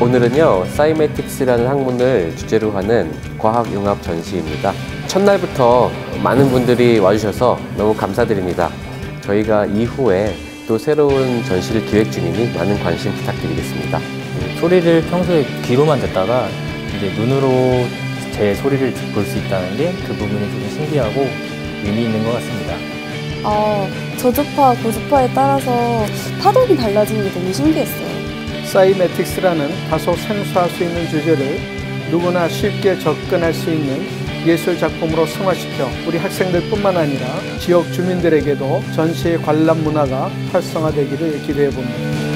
오늘은요, 사이메틱스라는 학문을 주제로 하는 과학융합 전시입니다. 첫날부터 많은 분들이 와주셔서 너무 감사드립니다. 저희가 이후에 또 새로운 전시를 기획 중이니 많은 관심 부탁드리겠습니다. 소리를 평소에 귀로만 듣다가 이제 눈으로 제 소리를 볼 수 있다는 게 그 부분이 좀 신기하고 의미 있는 것 같습니다. 아, 저주파, 고주파에 따라서 파동이 달라지는 게 너무 신기했어요. 사이매틱스라는 다소 생소할 수 있는 주제를 누구나 쉽게 접근할 수 있는 예술 작품으로 승화시켜 우리 학생들뿐만 아니라 지역 주민들에게도 전시의 관람 문화가 활성화되기를 기대해 봅니다.